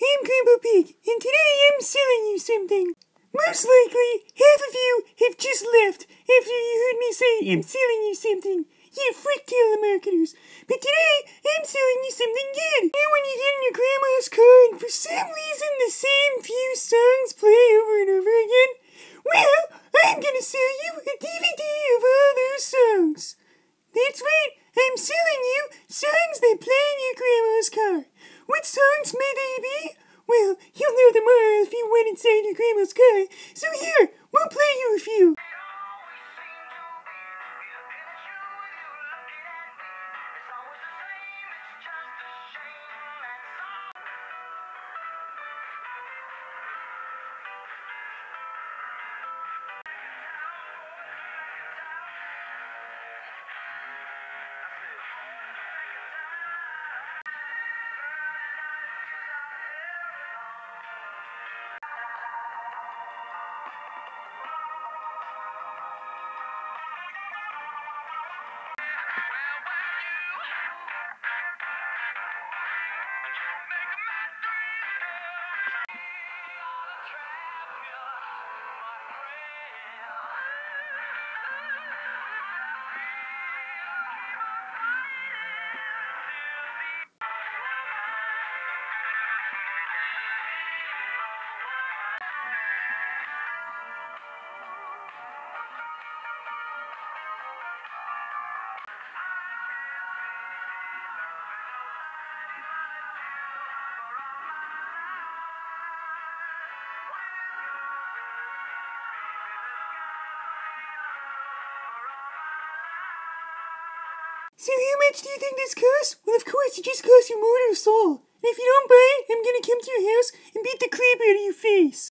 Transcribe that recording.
I'm Grandpa Pig, and today I'm selling you something. Most likely, half of you have just left after you heard me say I'm selling you something. You freak telemarketers. But today, I'm selling you something good. And when you get in your grandma's car and for some reason the same few songs play over and over again, well, I'm gonna sell you a DVD of all those songs. That's right, I'm selling you songs that play in your grandma's car. What songs may they be? Well, you'll know them all if you went inside your grandma's car. So here, So how much do you think this costs? Well, of course, it just costs your a soul. And if you don't buy it, I'm gonna come to your house and beat the crap out of your face.